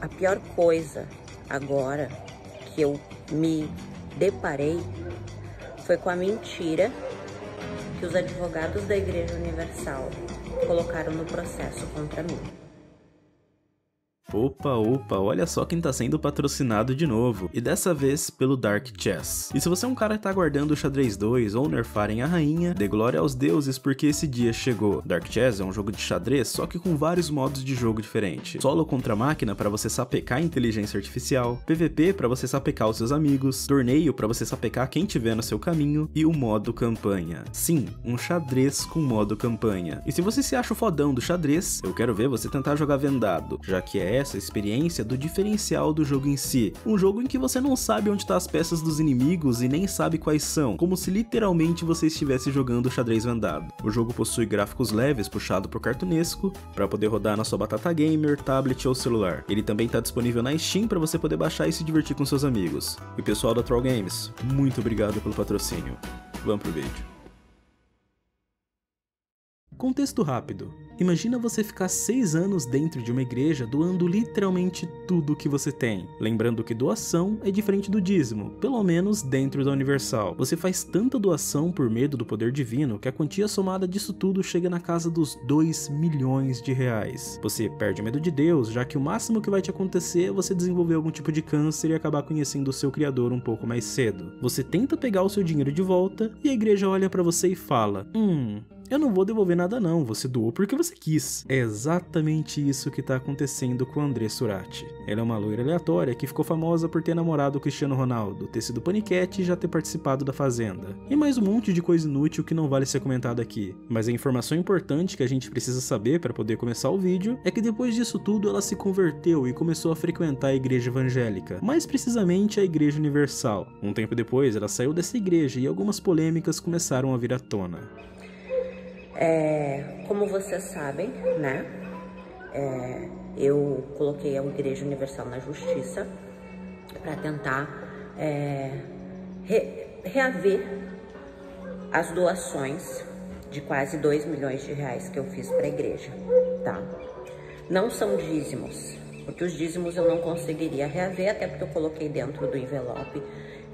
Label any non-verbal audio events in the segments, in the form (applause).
a pior coisa agora que eu me deparei foi com a mentira que os advogados da Igreja Universal colocaram no processo contra mim. Opa, opa, olha só quem tá sendo patrocinado de novo, e dessa vez pelo Dark Chess. E se você é um cara que tá aguardando o xadrez 2 ou nerfarem a rainha, dê glória aos deuses porque esse dia chegou. Dark Chess é um jogo de xadrez, só que com vários modos de jogo diferentes. Solo contra máquina para você sapecar a inteligência artificial, PVP para você sapecar os seus amigos, torneio para você sapecar quem tiver no seu caminho e o modo campanha. Sim, um xadrez com modo campanha. E se você se acha o fodão do xadrez, eu quero ver você tentar jogar vendado, já que é essa experiência do diferencial do jogo em si. Um jogo em que você não sabe onde estão tá as peças dos inimigos e nem sabe quais são, como se literalmente você estivesse jogando xadrez vendado. O jogo possui gráficos leves puxado por cartunesco para poder rodar na sua batata gamer, tablet ou celular. Ele também está disponível na Steam para você poder baixar e se divertir com seus amigos. E pessoal da Troll Games, muito obrigado pelo patrocínio. Vamos pro vídeo. Contexto rápido. Imagina você ficar seis anos dentro de uma igreja doando literalmente tudo que você tem. Lembrando que doação é diferente do dízimo, pelo menos dentro da Universal. Você faz tanta doação por medo do poder divino que a quantia somada disso tudo chega na casa dos 2 milhões de reais. Você perde o medo de Deus, já que o máximo que vai te acontecer é você desenvolver algum tipo de câncer e acabar conhecendo o seu criador um pouco mais cedo. Você tenta pegar o seu dinheiro de volta e a igreja olha para você e fala: "Hum, eu não vou devolver nada não, você doou porque você quis. É exatamente isso que tá acontecendo com André Surati. Ela é uma loira aleatória que ficou famosa por ter namorado o Cristiano Ronaldo, ter sido paniquete e já ter participado da Fazenda. E mais um monte de coisa inútil que não vale ser comentado aqui. Mas a informação importante que a gente precisa saber para poder começar o vídeo é que depois disso tudo ela se converteu e começou a frequentar a igreja evangélica, mais precisamente a igreja universal. Um tempo depois ela saiu dessa igreja e algumas polêmicas começaram a vir à tona. É, como vocês sabem, né? É, eu coloquei a Igreja Universal na Justiça para tentar é, re, reaver as doações de quase 2 milhões de reais que eu fiz para a igreja, tá? Não são dízimos, porque os dízimos eu não conseguiria reaver, até porque eu coloquei dentro do envelope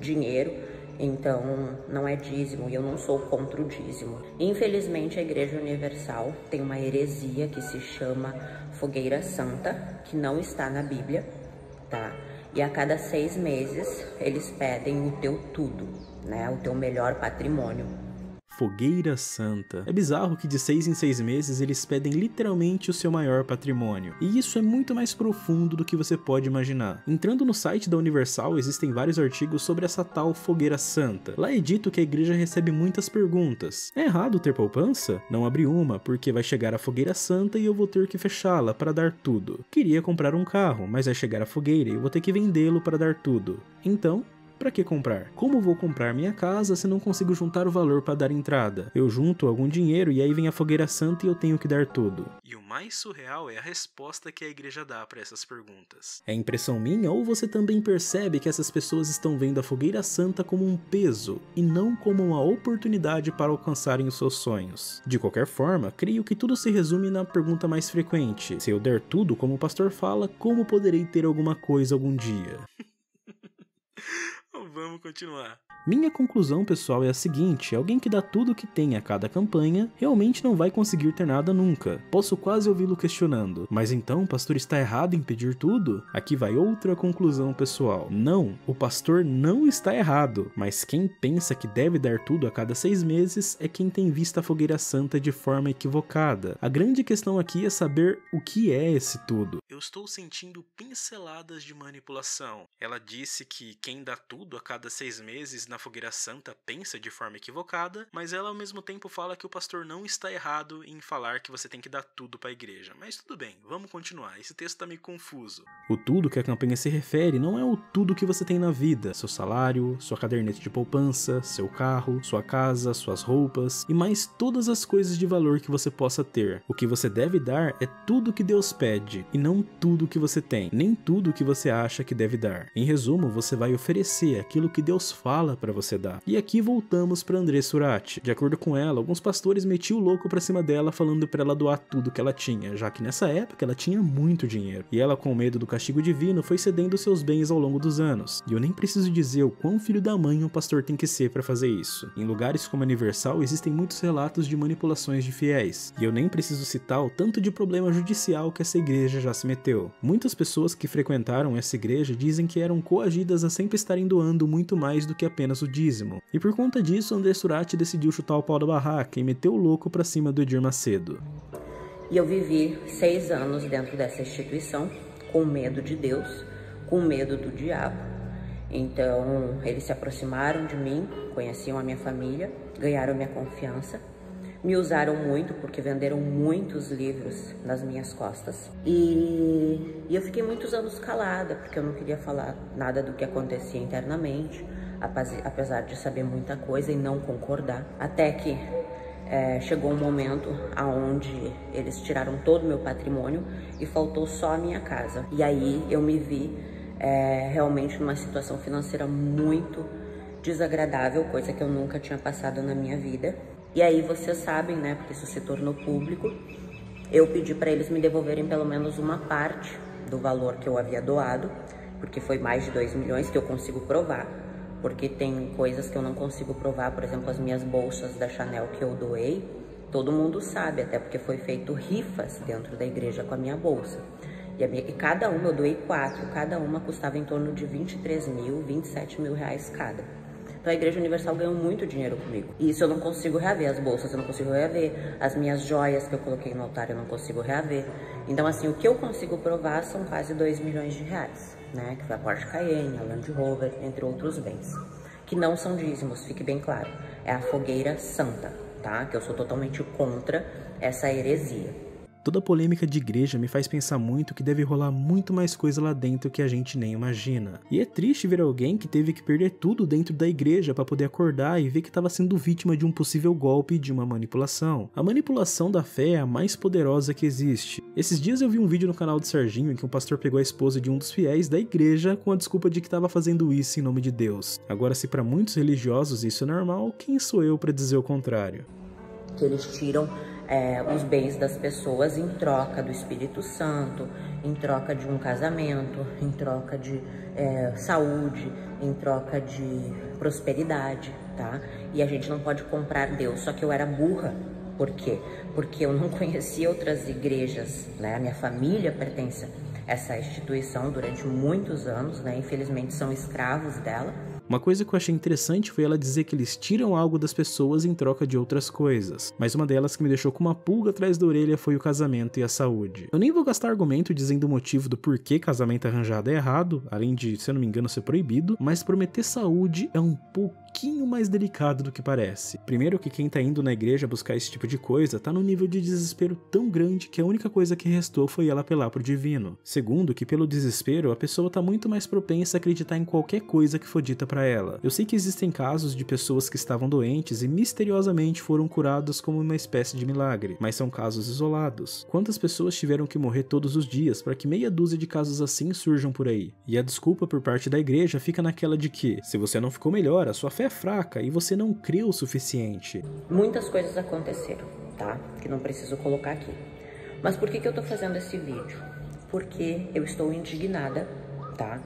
dinheiro então, não é dízimo e eu não sou contra o dízimo. Infelizmente, a Igreja Universal tem uma heresia que se chama Fogueira Santa, que não está na Bíblia, tá? E a cada seis meses eles pedem o teu tudo, né? O teu melhor patrimônio. Fogueira Santa. É bizarro que de seis em seis meses eles pedem literalmente o seu maior patrimônio. E isso é muito mais profundo do que você pode imaginar. Entrando no site da Universal, existem vários artigos sobre essa tal Fogueira Santa. Lá é dito que a igreja recebe muitas perguntas. É errado ter poupança? Não abri uma, porque vai chegar a Fogueira Santa e eu vou ter que fechá-la para dar tudo. Queria comprar um carro, mas vai chegar a fogueira e eu vou ter que vendê-lo para dar tudo. Então, para que comprar? Como vou comprar minha casa se não consigo juntar o valor para dar entrada? Eu junto algum dinheiro e aí vem a fogueira santa e eu tenho que dar tudo. E o mais surreal é a resposta que a igreja dá para essas perguntas. É impressão minha ou você também percebe que essas pessoas estão vendo a fogueira santa como um peso e não como uma oportunidade para alcançarem os seus sonhos? De qualquer forma, creio que tudo se resume na pergunta mais frequente: se eu der tudo como o pastor fala, como poderei ter alguma coisa algum dia? (laughs) Vamos continuar. Minha conclusão, pessoal, é a seguinte: alguém que dá tudo o que tem a cada campanha realmente não vai conseguir ter nada nunca. Posso quase ouvi-lo questionando, mas então o pastor está errado em pedir tudo? Aqui vai outra conclusão, pessoal. Não, o pastor não está errado, mas quem pensa que deve dar tudo a cada seis meses é quem tem visto a fogueira santa de forma equivocada. A grande questão aqui é saber o que é esse tudo. Eu estou sentindo pinceladas de manipulação. Ela disse que quem dá tudo a cada seis meses na na fogueira santa pensa de forma equivocada, mas ela ao mesmo tempo fala que o pastor não está errado em falar que você tem que dar tudo para a igreja. Mas tudo bem, vamos continuar. Esse texto está meio confuso. O tudo que a campanha se refere não é o tudo que você tem na vida: seu salário, sua caderneta de poupança, seu carro, sua casa, suas roupas e mais todas as coisas de valor que você possa ter. O que você deve dar é tudo que Deus pede e não tudo que você tem, nem tudo que você acha que deve dar. Em resumo, você vai oferecer aquilo que Deus fala para você dar. E aqui voltamos para André Surati. De acordo com ela, alguns pastores metiam o louco para cima dela falando para ela doar tudo que ela tinha, já que nessa época ela tinha muito dinheiro. E ela, com medo do castigo divino, foi cedendo seus bens ao longo dos anos. E eu nem preciso dizer o quão filho da mãe um pastor tem que ser para fazer isso. Em lugares como a Universal existem muitos relatos de manipulações de fiéis. E eu nem preciso citar o tanto de problema judicial que essa igreja já se meteu. Muitas pessoas que frequentaram essa igreja dizem que eram coagidas a sempre estarem doando muito mais do que apenas o dízimo. E por conta disso, André Surati decidiu chutar o pau da barraca e meter o louco para cima do Edir Macedo. E eu vivi seis anos dentro dessa instituição, com medo de Deus, com medo do diabo. Então, eles se aproximaram de mim, conheciam a minha família, ganharam minha confiança me usaram muito porque venderam muitos livros nas minhas costas. E, e eu fiquei muitos anos calada porque eu não queria falar nada do que acontecia internamente, apesar de saber muita coisa e não concordar. Até que é, chegou um momento aonde eles tiraram todo o meu patrimônio e faltou só a minha casa. E aí eu me vi é, realmente numa situação financeira muito desagradável, coisa que eu nunca tinha passado na minha vida. E aí vocês sabem, né, porque isso se tornou público, eu pedi para eles me devolverem pelo menos uma parte do valor que eu havia doado, porque foi mais de 2 milhões que eu consigo provar, porque tem coisas que eu não consigo provar, por exemplo, as minhas bolsas da Chanel que eu doei, todo mundo sabe, até porque foi feito rifas dentro da igreja com a minha bolsa. E, minha, e cada uma, eu doei quatro, cada uma custava em torno de 23 mil, 27 mil reais cada. Então a Igreja Universal ganhou muito dinheiro comigo. E isso eu não consigo reaver. As bolsas eu não consigo reaver. As minhas joias que eu coloquei no altar eu não consigo reaver. Então, assim, o que eu consigo provar são quase 2 milhões de reais, né? Que foi a Porsche Cayenne, a Land Rover, entre outros bens. Que não são dízimos, fique bem claro. É a fogueira santa, tá? Que eu sou totalmente contra essa heresia. Toda polêmica de igreja me faz pensar muito que deve rolar muito mais coisa lá dentro que a gente nem imagina. E é triste ver alguém que teve que perder tudo dentro da igreja para poder acordar e ver que estava sendo vítima de um possível golpe de uma manipulação. A manipulação da fé é a mais poderosa que existe. Esses dias eu vi um vídeo no canal do Serginho em que um pastor pegou a esposa de um dos fiéis da igreja com a desculpa de que estava fazendo isso em nome de Deus. Agora, se para muitos religiosos isso é normal, quem sou eu para dizer o contrário? Que eles tiram é, os bens das pessoas em troca do Espírito Santo, em troca de um casamento, em troca de é, saúde, em troca de prosperidade, tá? E a gente não pode comprar Deus. Só que eu era burra. Por quê? Porque eu não (laughs) conhecia outras igrejas, né? A minha família pertence a essa instituição durante muitos anos, né? Infelizmente são escravos dela. Uma coisa que eu achei interessante foi ela dizer que eles tiram algo das pessoas em troca de outras coisas, mas uma delas que me deixou com uma pulga atrás da orelha foi o casamento e a saúde. Eu nem vou gastar argumento dizendo o motivo do porquê casamento arranjado é errado, além de, se eu não me engano, ser proibido, mas prometer saúde é um pouco pouquinho mais delicado do que parece. Primeiro que quem tá indo na igreja buscar esse tipo de coisa tá num nível de desespero tão grande que a única coisa que restou foi ela apelar pro divino. Segundo que pelo desespero a pessoa tá muito mais propensa a acreditar em qualquer coisa que for dita para ela. Eu sei que existem casos de pessoas que estavam doentes e misteriosamente foram curadas como uma espécie de milagre, mas são casos isolados. Quantas pessoas tiveram que morrer todos os dias para que meia dúzia de casos assim surjam por aí? E a desculpa por parte da igreja fica naquela de que, se você não ficou melhor, a sua fé é fraca e você não crê o suficiente. Muitas coisas aconteceram, tá? Que não preciso colocar aqui. Mas por que, que eu tô fazendo esse vídeo? Porque eu estou indignada, tá?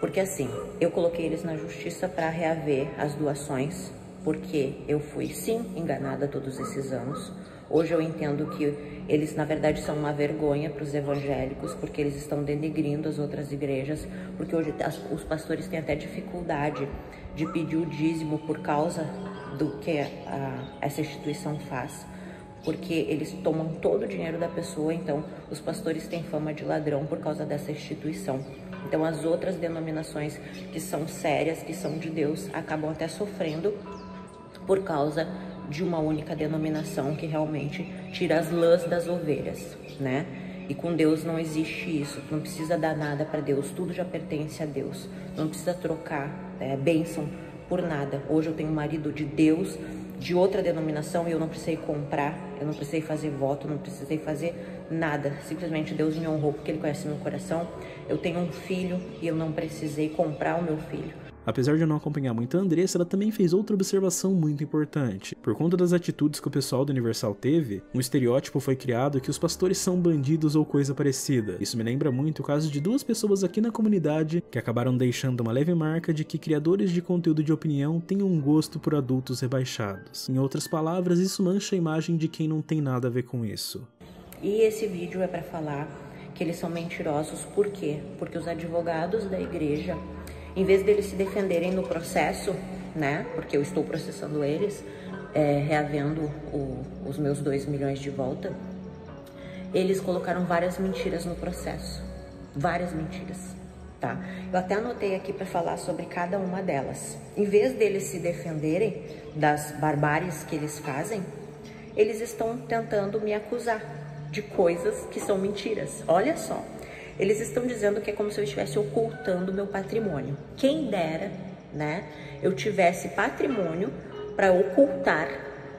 Porque assim, eu coloquei eles na justiça para reaver as doações, porque eu fui sim enganada todos esses anos. Hoje eu entendo que eles, na verdade, são uma vergonha para os evangélicos, porque eles estão denegrindo as outras igrejas, porque hoje as, os pastores têm até dificuldade de pedir o dízimo por causa do que a, essa instituição faz, porque eles tomam todo o dinheiro da pessoa, então os pastores têm fama de ladrão por causa dessa instituição. Então as outras denominações que são sérias, que são de Deus, acabam até sofrendo por causa de uma única denominação que realmente tira as lãs das ovelhas, né? E com Deus não existe isso. Não precisa dar nada para Deus, tudo já pertence a Deus. Não precisa trocar é, bênção por nada. Hoje eu tenho um marido de Deus, de outra denominação, e eu não precisei comprar, eu não precisei fazer voto, não precisei fazer nada. Simplesmente Deus me honrou porque Ele conhece meu coração. Eu tenho um filho e eu não precisei comprar o meu filho. Apesar de eu não acompanhar muito a Andressa, ela também fez outra observação muito importante. Por conta das atitudes que o pessoal do Universal teve, um estereótipo foi criado que os pastores são bandidos ou coisa parecida. Isso me lembra muito o caso de duas pessoas aqui na comunidade que acabaram deixando uma leve marca de que criadores de conteúdo de opinião têm um gosto por adultos rebaixados. Em outras palavras, isso mancha a imagem de quem não tem nada a ver com isso. E esse vídeo é para falar que eles são mentirosos, por quê? Porque os advogados da igreja em vez deles se defenderem no processo, né? Porque eu estou processando eles, é, reavendo o, os meus 2 milhões de volta, eles colocaram várias mentiras no processo. Várias mentiras, tá? Eu até anotei aqui para falar sobre cada uma delas. Em vez deles se defenderem das barbáries que eles fazem, eles estão tentando me acusar de coisas que são mentiras. Olha só. Eles estão dizendo que é como se eu estivesse ocultando meu patrimônio. Quem dera, né, eu tivesse patrimônio para ocultar,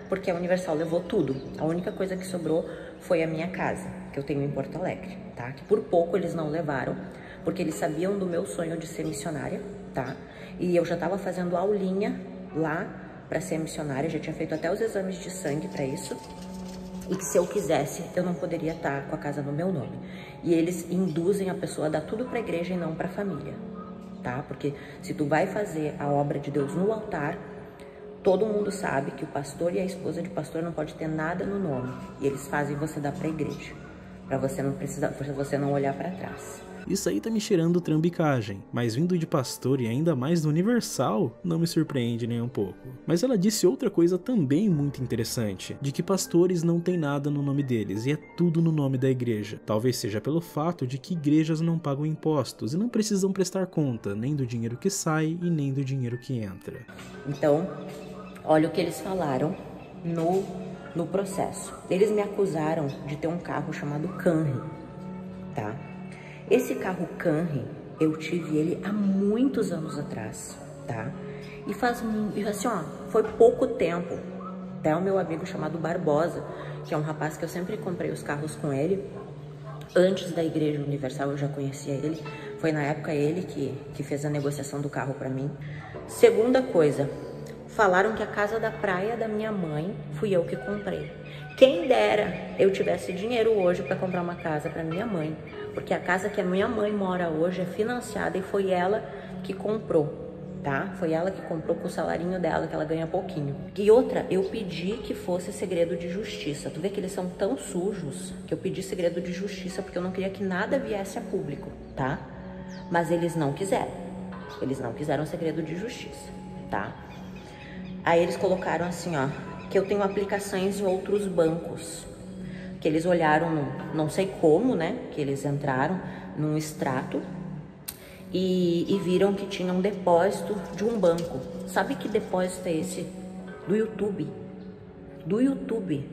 porque a Universal levou tudo. A única coisa que sobrou foi a minha casa, que eu tenho em Porto Alegre, tá? Que por pouco eles não levaram, porque eles sabiam do meu sonho de ser missionária, tá? E eu já estava fazendo aulinha lá para ser missionária, já tinha feito até os exames de sangue para isso e que se eu quisesse, eu não poderia estar com a casa no meu nome. E eles induzem a pessoa a dar tudo para a igreja e não para a família, tá? Porque se tu vai fazer a obra de Deus no altar, todo mundo sabe que o pastor e a esposa de pastor não pode ter nada no nome, e eles fazem você dar para a igreja, para você não precisar, você não olhar para trás. Isso aí tá me cheirando trambicagem, mas vindo de pastor e ainda mais do Universal, não me surpreende nem um pouco. Mas ela disse outra coisa também muito interessante, de que pastores não tem nada no nome deles e é tudo no nome da igreja. Talvez seja pelo fato de que igrejas não pagam impostos e não precisam prestar conta nem do dinheiro que sai e nem do dinheiro que entra. Então, olha o que eles falaram no, no processo. Eles me acusaram de ter um carro chamado Camry, tá? Esse carro Camry, eu tive ele há muitos anos atrás, tá? E faz, assim, ó, foi pouco tempo. Até o meu amigo chamado Barbosa, que é um rapaz que eu sempre comprei os carros com ele. Antes da Igreja Universal eu já conhecia ele. Foi na época ele que, que fez a negociação do carro para mim. Segunda coisa, falaram que a casa da praia da minha mãe fui eu que comprei. Quem dera eu tivesse dinheiro hoje para comprar uma casa para minha mãe, porque a casa que a minha mãe mora hoje é financiada e foi ela que comprou, tá? Foi ela que comprou com o salarinho dela, que ela ganha pouquinho. E outra, eu pedi que fosse segredo de justiça. Tu vê que eles são tão sujos que eu pedi segredo de justiça porque eu não queria que nada viesse a público, tá? Mas eles não quiseram. Eles não quiseram segredo de justiça, tá? Aí eles colocaram assim, ó, que eu tenho aplicações em outros bancos que eles olharam, não sei como, né, que eles entraram num extrato e, e viram que tinha um depósito de um banco. Sabe que depósito é esse? Do YouTube. Do YouTube.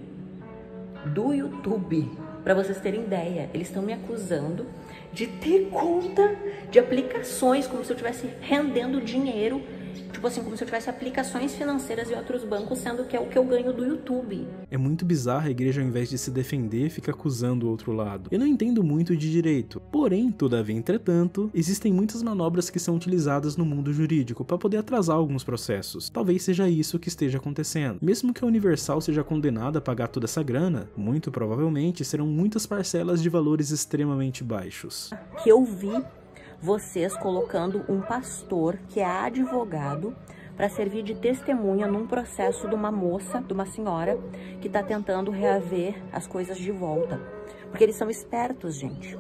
Do YouTube. Para vocês terem ideia, eles estão me acusando de ter conta de aplicações, como se eu estivesse rendendo dinheiro tipo assim, como se eu tivesse aplicações financeiras e outros bancos, sendo que é o que eu ganho do YouTube. É muito bizarro a igreja, ao invés de se defender, fica acusando o outro lado. Eu não entendo muito de direito, porém, todavia, entretanto, existem muitas manobras que são utilizadas no mundo jurídico para poder atrasar alguns processos. Talvez seja isso que esteja acontecendo. Mesmo que a Universal seja condenada a pagar toda essa grana, muito provavelmente serão muitas parcelas de valores extremamente baixos. Que eu vi vocês colocando um pastor que é advogado para servir de testemunha num processo de uma moça, de uma senhora que está tentando reaver as coisas de volta. Porque eles são espertos, gente.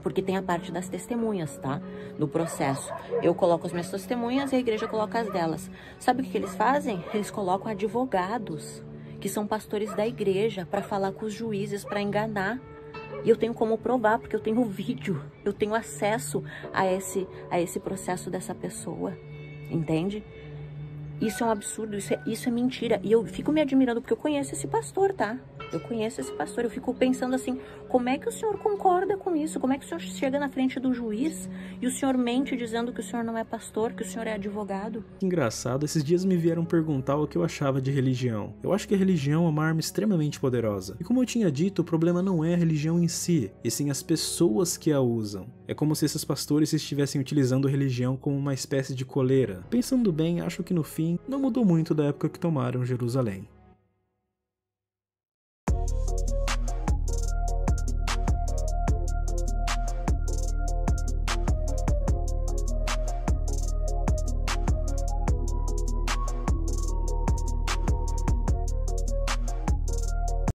Porque tem a parte das testemunhas, tá? No processo. Eu coloco as minhas testemunhas e a igreja coloca as delas. Sabe o que eles fazem? Eles colocam advogados, que são pastores da igreja, para falar com os juízes, para enganar e eu tenho como provar, porque eu tenho vídeo, eu tenho acesso a esse, a esse processo dessa pessoa, entende? Isso é um absurdo, isso é, isso é mentira. E eu fico me admirando porque eu conheço esse pastor, tá? Eu conheço esse pastor. Eu fico pensando assim: como é que o senhor concorda com isso? Como é que o senhor chega na frente do juiz e o senhor mente dizendo que o senhor não é pastor, que o senhor é advogado? Engraçado, esses dias me vieram perguntar o que eu achava de religião. Eu acho que a religião é uma arma extremamente poderosa. E como eu tinha dito, o problema não é a religião em si, e sim as pessoas que a usam. É como se esses pastores estivessem utilizando a religião como uma espécie de coleira. Pensando bem, acho que no fim não mudou muito da época que tomaram Jerusalém.